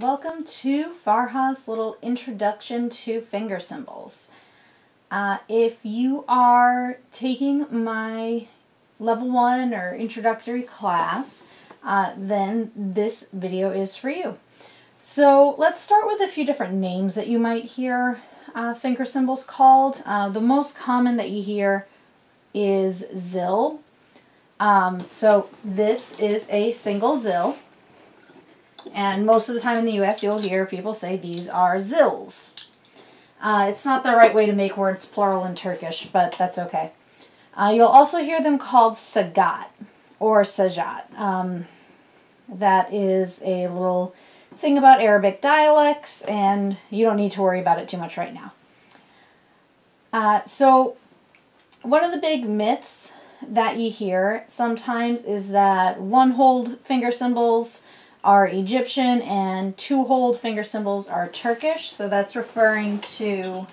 Welcome to Farha's little introduction to finger cymbals. Uh, if you are taking my level one or introductory class, uh, then this video is for you. So let's start with a few different names that you might hear uh, finger cymbals called. Uh, the most common that you hear is zill. Um, so this is a single zill. And most of the time in the US, you'll hear people say these are zills. Uh, it's not the right way to make words plural in Turkish, but that's okay. Uh, you'll also hear them called sagat or sajat. Um, that is a little thing about Arabic dialects, and you don't need to worry about it too much right now. Uh, so, one of the big myths that you hear sometimes is that one-hold finger cymbals are Egyptian and two-hold finger cymbals are Turkish. So that's referring to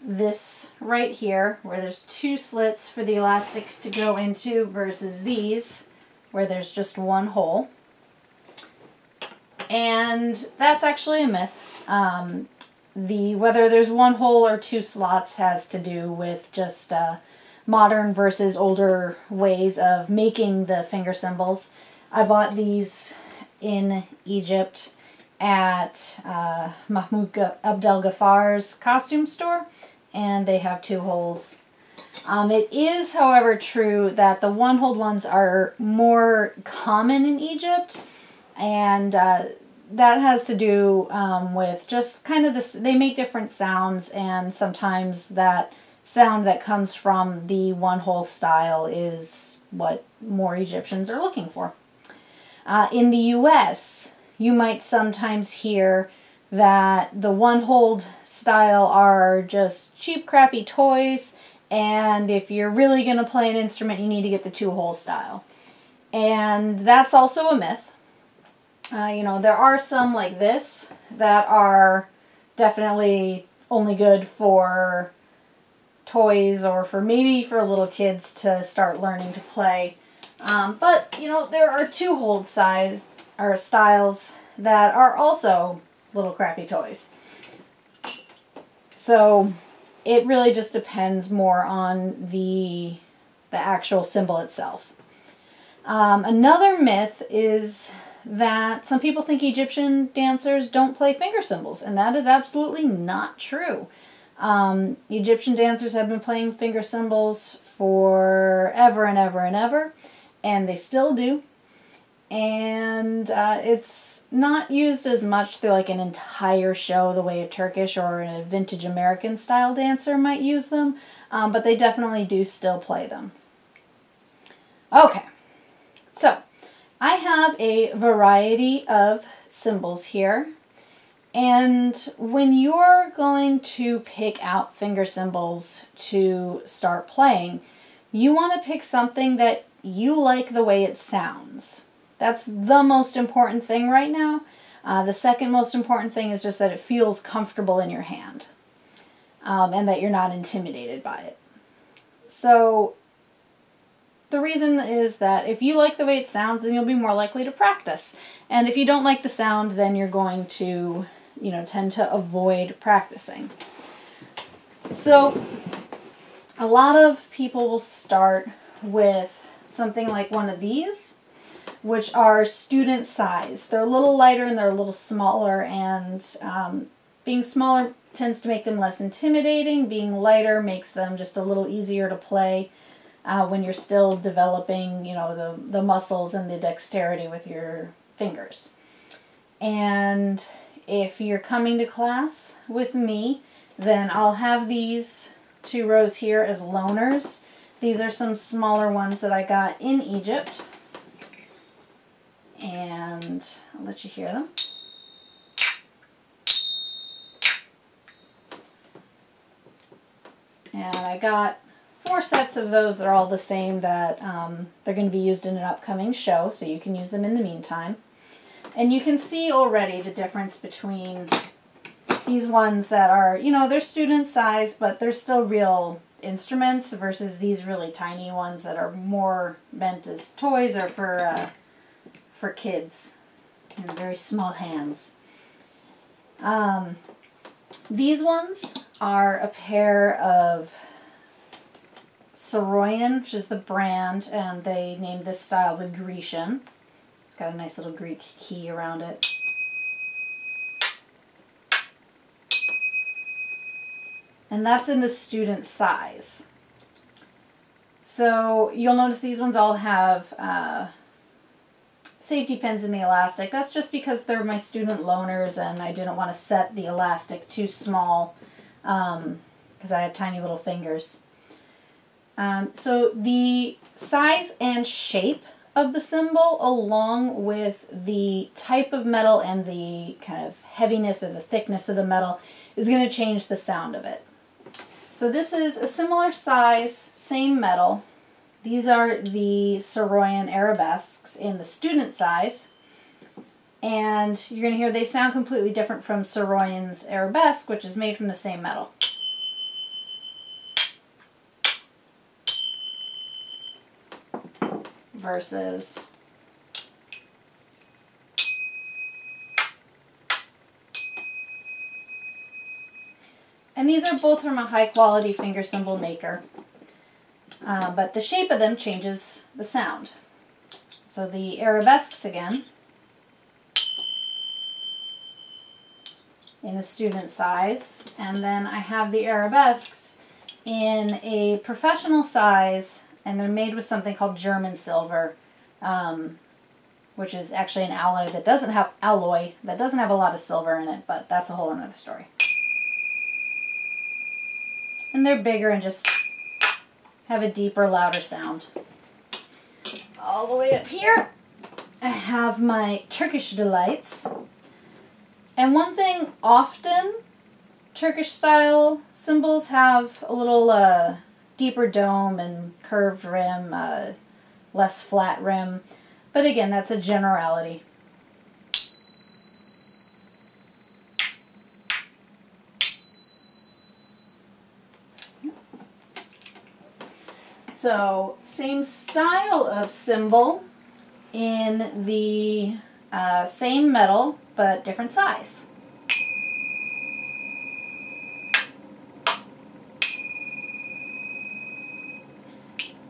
this right here where there's two slits for the elastic to go into versus these where there's just one hole. And that's actually a myth. Um, the whether there's one hole or two slots has to do with just uh, modern versus older ways of making the finger cymbals. I bought these in Egypt at uh, Mahmoud Abdel Ghafar's costume store, and they have two holes. Um, it is, however, true that the one-hold ones are more common in Egypt, and uh, that has to do um, with just kind of this. They make different sounds, and sometimes that sound that comes from the one-hole style is what more Egyptians are looking for. Uh, in the US, you might sometimes hear that the one hold style are just cheap, crappy toys, and if you're really going to play an instrument, you need to get the two hole style. And that's also a myth. Uh, you know, there are some like this that are definitely only good for toys or for maybe for little kids to start learning to play. Um, but, you know, there are two hold size or styles that are also little crappy toys. So it really just depends more on the, the actual cymbal itself. Um, another myth is that some people think Egyptian dancers don't play finger cymbals, and that is absolutely not true. Um, Egyptian dancers have been playing finger cymbals for ever and ever and ever and they still do. And uh, it's not used as much through like an entire show the way a Turkish or a vintage American style dancer might use them, um, but they definitely do still play them. Okay, so I have a variety of cymbals here. And when you're going to pick out finger cymbals to start playing, you want to pick something that you like the way it sounds. That's the most important thing right now. Uh, the second most important thing is just that it feels comfortable in your hand um, and that you're not intimidated by it. So the reason is that if you like the way it sounds, then you'll be more likely to practice. And if you don't like the sound, then you're going to, you know, tend to avoid practicing. So a lot of people will start with something like one of these, which are student size. They're a little lighter and they're a little smaller, and um, being smaller tends to make them less intimidating. Being lighter makes them just a little easier to play uh, when you're still developing, you know, the, the muscles and the dexterity with your fingers. And if you're coming to class with me, then I'll have these two rows here as loaners these are some smaller ones that I got in Egypt. And I'll let you hear them. And I got four sets of those that are all the same that um, they're going to be used in an upcoming show, so you can use them in the meantime. And you can see already the difference between these ones that are, you know, they're student size, but they're still real instruments versus these really tiny ones that are more meant as toys or for uh, for kids. and very small hands. Um, these ones are a pair of Saroyan, which is the brand, and they named this style the Grecian. It's got a nice little Greek key around it. And that's in the student size. So you'll notice these ones all have uh, safety pins in the elastic. That's just because they're my student loaners and I didn't want to set the elastic too small because um, I have tiny little fingers. Um, so the size and shape of the cymbal along with the type of metal and the kind of heaviness or the thickness of the metal is going to change the sound of it. So this is a similar size, same metal. These are the Saroyan arabesques in the student size. And you're going to hear they sound completely different from Saroyan's arabesque, which is made from the same metal. Versus And these are both from a high quality finger cymbal maker. Uh, but the shape of them changes the sound. So the arabesques again, in the student size, and then I have the arabesques in a professional size, and they're made with something called German silver, um, which is actually an alloy that doesn't have alloy that doesn't have a lot of silver in it, but that's a whole another story. And they're bigger and just have a deeper, louder sound. All the way up here, I have my Turkish Delights. And one thing, often Turkish style cymbals have a little uh, deeper dome and curved rim, uh, less flat rim. But again, that's a generality. So same style of cymbal in the uh, same metal but different size.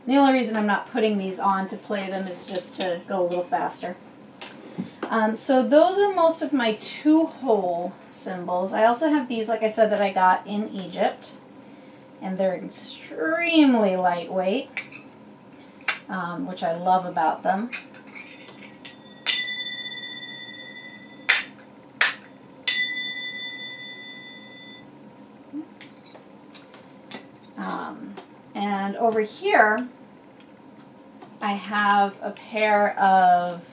The only reason I'm not putting these on to play them is just to go a little faster. Um, so those are most of my two-hole cymbals. I also have these, like I said, that I got in Egypt and they're extremely lightweight, um, which I love about them. Um, and over here, I have a pair of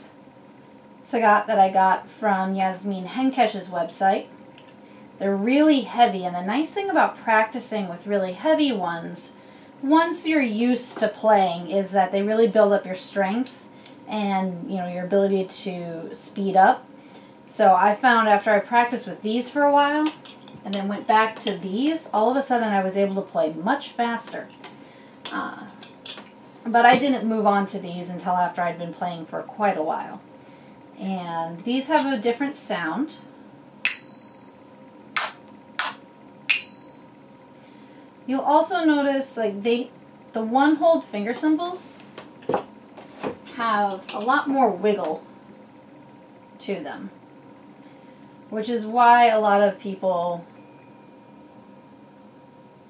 Sagat that I got from Yasmin Henkesh's website. They're really heavy, and the nice thing about practicing with really heavy ones, once you're used to playing, is that they really build up your strength and you know your ability to speed up. So I found after I practiced with these for a while, and then went back to these, all of a sudden I was able to play much faster. Uh, but I didn't move on to these until after I'd been playing for quite a while. And these have a different sound. You'll also notice like they, the one hold finger cymbals have a lot more wiggle to them. Which is why a lot of people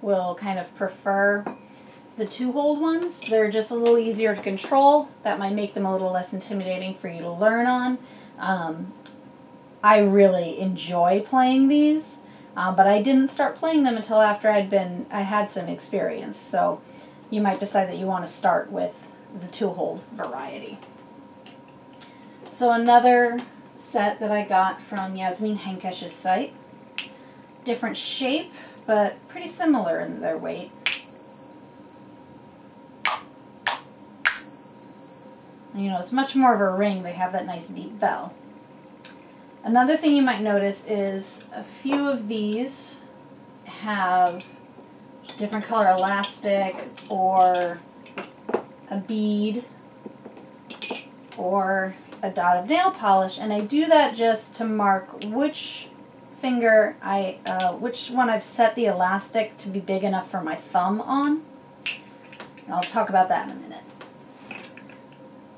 will kind of prefer the two hold ones. They're just a little easier to control. That might make them a little less intimidating for you to learn on. Um, I really enjoy playing these. Uh, but I didn't start playing them until after I'd been I had some experience. So you might decide that you want to start with the two-hole variety. So another set that I got from Yasmin Henkesh's site. Different shape, but pretty similar in their weight. you know, it's much more of a ring. They have that nice deep bell. Another thing you might notice is a few of these have different color elastic or a bead or a dot of nail polish, and I do that just to mark which finger I, uh, which one I've set the elastic to be big enough for my thumb on. I'll talk about that in a minute.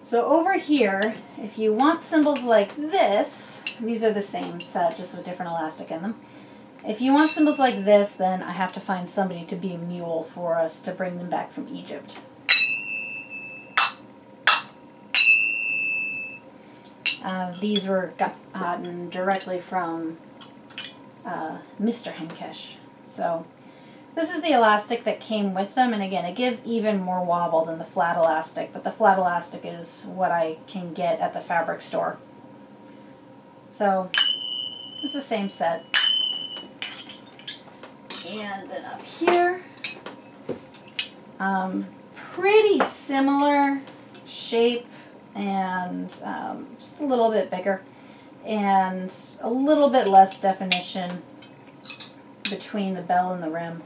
So over here, if you want cymbals like this, these are the same set, just with different elastic in them. If you want cymbals like this, then I have to find somebody to be a mule for us to bring them back from Egypt. Uh, these were gotten directly from uh, Mr. Henkesh. So this is the elastic that came with them, and again, it gives even more wobble than the flat elastic, but the flat elastic is what I can get at the fabric store. So it's the same set. And then up here, um, pretty similar shape and um, just a little bit bigger and a little bit less definition between the bell and the rim.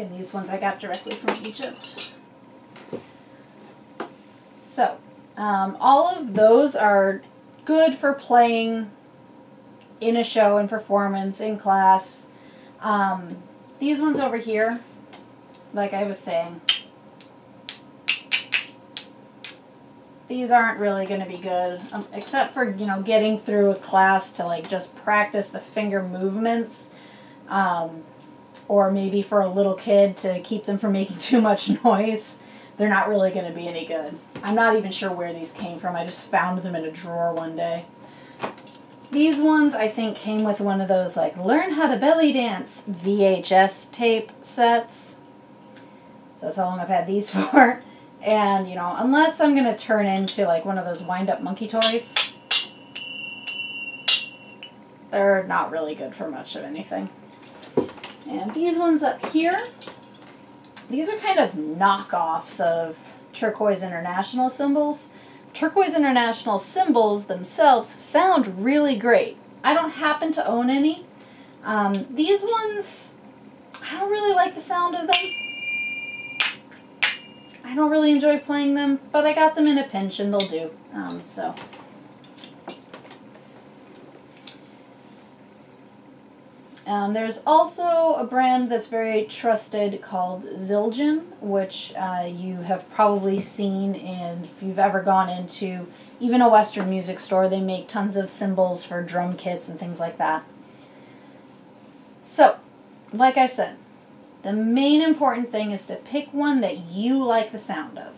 Again, these ones I got directly from Egypt. So, um, all of those are good for playing in a show, in performance, in class. Um, these ones over here, like I was saying, these aren't really going to be good, um, except for, you know, getting through a class to, like, just practice the finger movements. Um, or maybe for a little kid to keep them from making too much noise. They're not really going to be any good. I'm not even sure where these came from. I just found them in a drawer one day. These ones I think came with one of those like learn how to belly dance VHS tape sets. So that's how long I've had these for. And you know, unless I'm going to turn into like one of those wind up monkey toys, they're not really good for much of anything. And these ones up here, these are kind of knockoffs of Turquoise International cymbals. Turquoise International cymbals themselves sound really great. I don't happen to own any. Um, these ones, I don't really like the sound of them. I don't really enjoy playing them, but I got them in a pinch and they'll do. Um, so Um, there's also a brand that's very trusted called Zildjian, which uh, you have probably seen in, if you've ever gone into even a Western music store, they make tons of cymbals for drum kits and things like that. So, like I said, the main important thing is to pick one that you like the sound of.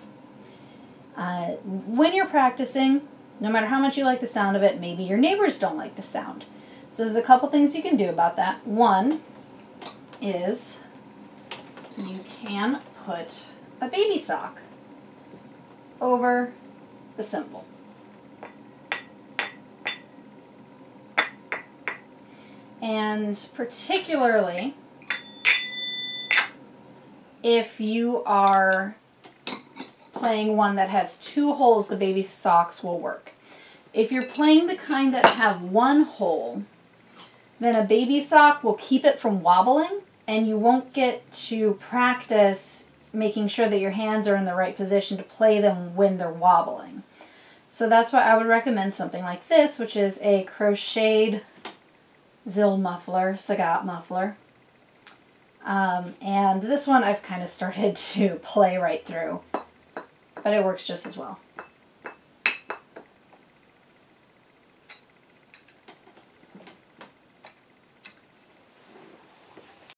Uh, when you're practicing, no matter how much you like the sound of it, maybe your neighbors don't like the sound. So there's a couple things you can do about that. One is you can put a baby sock over the cymbal. And particularly if you are playing one that has two holes, the baby socks will work. If you're playing the kind that have one hole, then a baby sock will keep it from wobbling and you won't get to practice making sure that your hands are in the right position to play them when they're wobbling. So that's why I would recommend something like this, which is a crocheted Zill muffler, Sagat muffler. Um, and this one I've kind of started to play right through, but it works just as well.